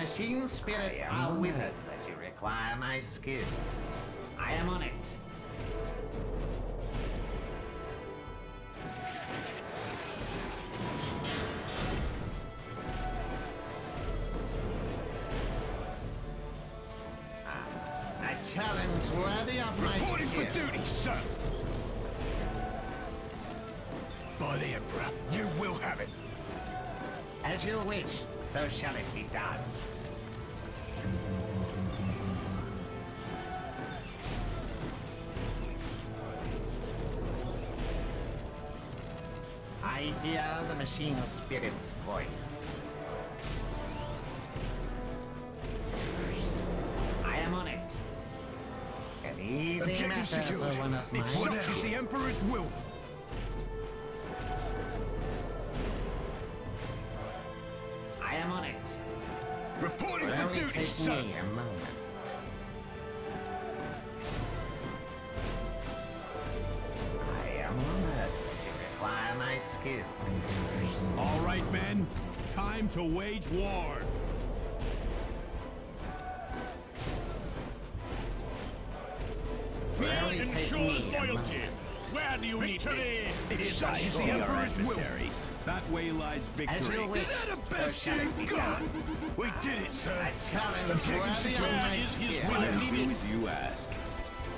machine spirits I are am with it. that you require my skills. I am on it. Ah, a challenge worthy of my Reporting for duty, sir. By the Emperor, you will have it. As you wish, so shall it be done. I hear the machine spirit's voice. I am on it. An easy Objective matter secured. for one of my If such is the Emperor's will. Sir. me a moment. I am honored require my skills. All right, men. Time to wage war. Me a moment. Where do you Victory! If such is the Your Emperor's will. That way lies victory. you wish, Is that the best you've got? We did it, sir. A challenge Objective worthy of secured. my is his will? I'll do as you ask.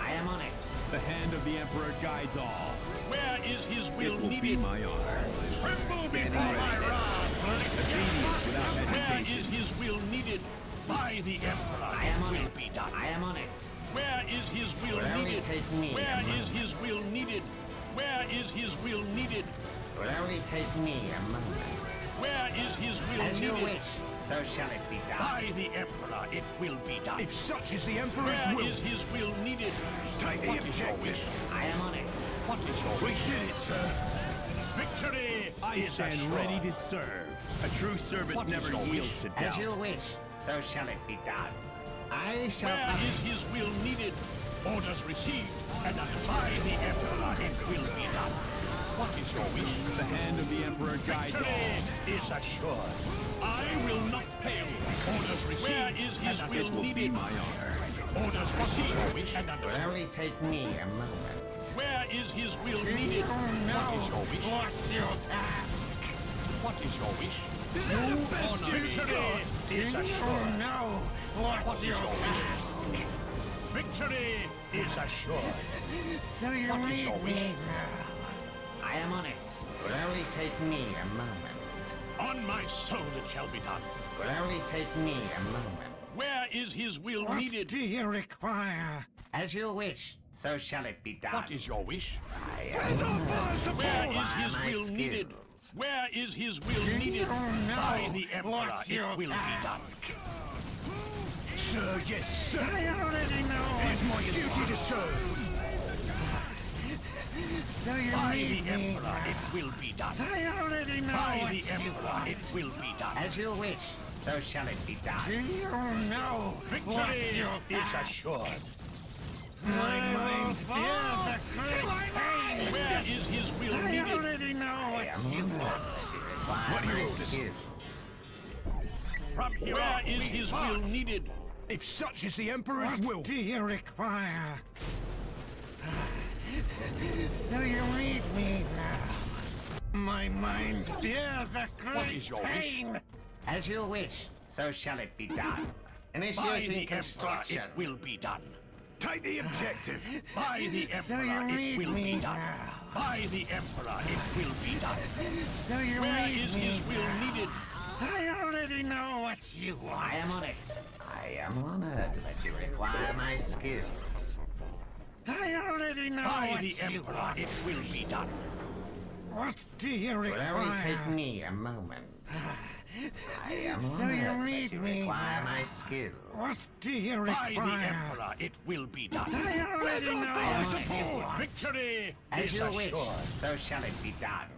I am on it. The hand of the Emperor guides all. Where is his will needed? It will will be needed? my honor. Tremble Standing before ready. my wrath! Obedience without Where hesitation. is his will needed? By the Emperor, I am it on will it. be done. I am on it. Where is his will Will only needed? take me Where a is his will needed? Where is his will needed? Will only take me a moment. Where is his will As you needed? wish, so shall it be done. By the Emperor, it will be done. If such is the Emperor's Where will. is his will needed? Take the What is your objective. I am on it. What is your We wish? did it, sir. Victory I is stand assured. ready to serve. A true servant What is never your wish? yields to As you wish, so shall it be done. I shall Where have is his will needed? Orders received, and by the Emperor it will be done. What is your wish? The hand of the Emperor guides all. Is assured. I will not fail. Orders received. Where is his It will will be needed? my honor. Orders received and understood. only take me a moment. Where is his will needed? oh What is your wish? What's your task? What is your wish? Is that the best Honor you've victory is assured. know what's What is your wish? Victory is assured. So you What is need your wish? I am on it. Will only take me a moment. On my soul it shall be done. Will only take me a moment. Where is his will needed? do you require? As you wish, so shall it be done. What is your wish? I Where's our fire support? Where is his my will needed? Skills? Where is his will needed? know By the Emperor it your will be done. Sir, yes, sir. I already know. It is my duty to serve. So By the me Emperor now. it will be done. I already know. By the Emperor want. it will be done. As you wish, so shall it be done. Do you know Victory is assured. My mind feels a great pain. Where is his will needed? I needed? already know what you want. What do you orders? From here Where is his will needed? If such is the Emperor's will. What do you require? So you need me now. My mind bears a great is your wish? pain. As you wish, so shall it be done. By Initiating the Emperor it will be done. Take the objective. By the Emperor need it will me be done. By the Emperor it will be done. So you Where need is me his will needed? I already know what you want. I am on it. I am honored that you require my skills. I already know By what the you Emperor want. it will be done. What do you require? Will only take me a moment. Ah. I am So honored you that need you me require my skill. What do you require? By require? the Emperor it will be done. I Where's already our know what you support? want. Victory As is you wish, so shall it be done.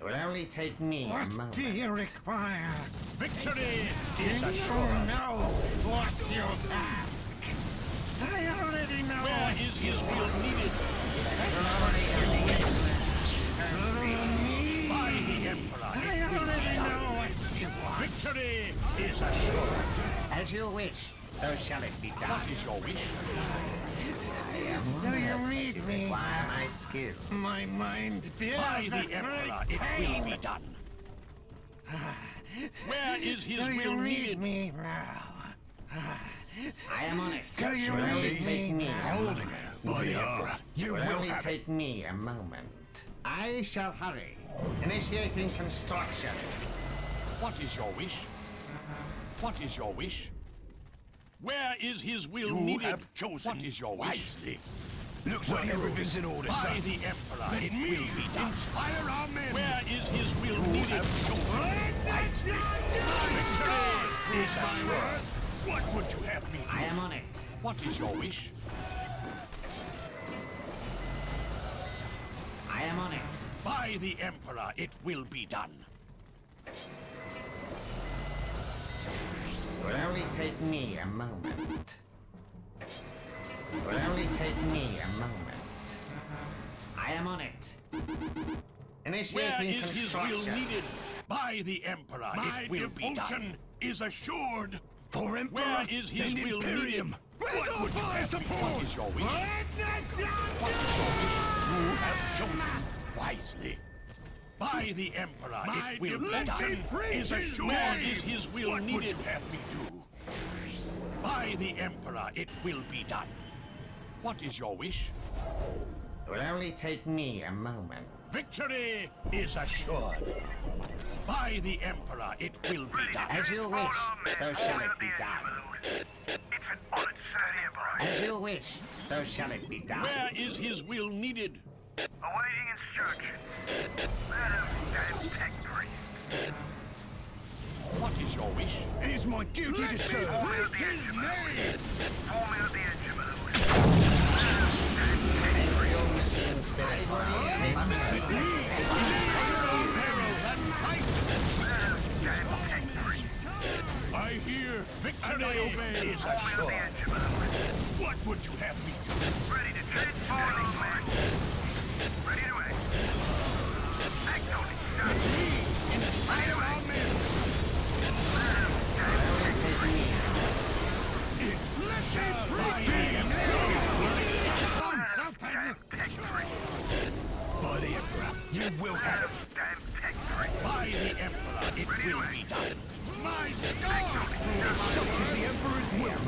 It will only take me a moment. What do you require? Victory is You know what's your task. I already know Where As you wish, so shall it be done. What is your wish? So you need me. Require my skill. My mind bears By the Emperor, it pain. will be done. Where is his So you will needed? me now. I am on it. So you need me now. moment. By the Emperor, you Will will only have it. take me a moment. I shall hurry. Initiating construction. What is your wish? What is your wish? Where is his will You needed? have chosen what is your wish? wisely. Looks like everything's in order, By son. the Emperor, Let it me will be done. inspire our men. Where is his will You needed? have chosen wisely. Stars Prove my worth. What would you have me do? I am on it. What is your wish? I am on it. By the Emperor, it will be done. Will only take me a moment. Will only take me a moment. I am on it. Where Initiating is his will needed? By the Emperor, My it will be devotion done. is assured. For Emperor Where is his and will Imperium. needed? What would you have me What do? your wish? What is your wish? You have chosen wisely. By the Emperor, My it will be done. is assured. Where is his will what needed? would you have me do? By the Emperor, it will be done. What is your wish? It will only take me a moment. Victory is assured. By the Emperor, it will be done. As you wish, so shall it be done. It's an honor to serve the Emperor. As you wish, so shall it be done. Where is his will needed? Awaiting instructions. That damn tech priest. What is your wish? It is my duty to serve. Preach his name! Form me of the engine, my lord. Your machine spirit Perils and fight! Damn tech priest. I hear Victory and I obey. is me of assured. engine, my lord. What would you have me do? Ready to transport By the Emperor, you will have it. By the Emperor, it will be done. My such is the Emperor's will.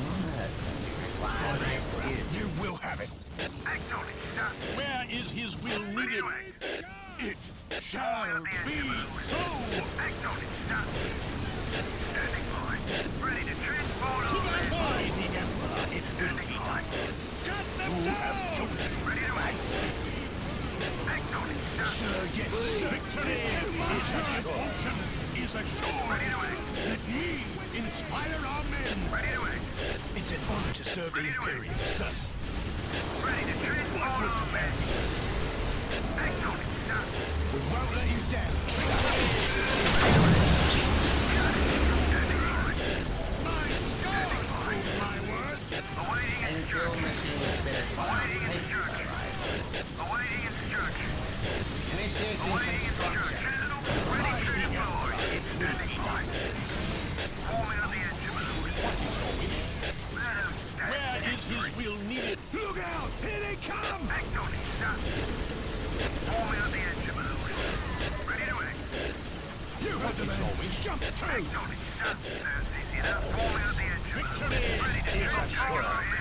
By the Emperor, you will have it. Where is his will needed? It shall be so. Ready to transport the Emperor, it will be done. You have. Ready to. Sir, yes, sir. Is assured. Let me inspire our men. It's an honor to serve the Imperium, son. Ready to transport on man. Act on it, son. We won't let you down. Instructions. machine spirit Awaiting instructions. Awaiting instructions. Initiating construction. Ready to deploy. Standing by. The engine, my lord. Let. Where is his will needed? Look out! Here they come! It, son. Forming of the engine, my lord. Ready to act. You heard the man. Jump to! It, son. Sounds easy enough. Forming of the engine. Victory is assured.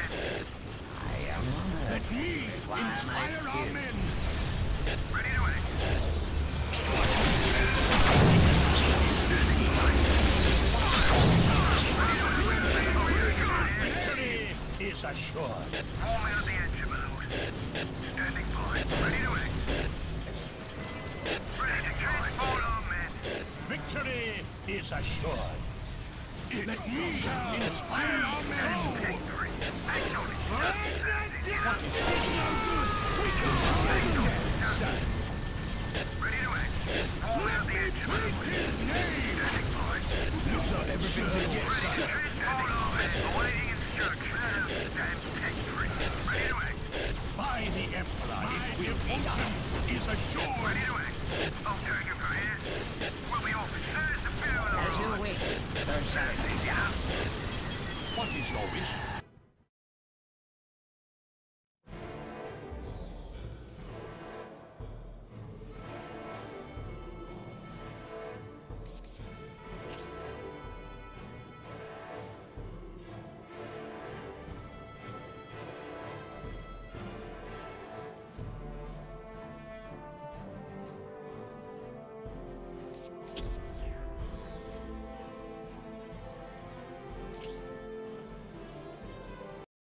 Me inspire our men. Ready to act. Victory is assured. Of the engine, my lord. Standing by. Ready to act. Ready to transport on man. Victory is assured. Let me inspire our men. What is your wish?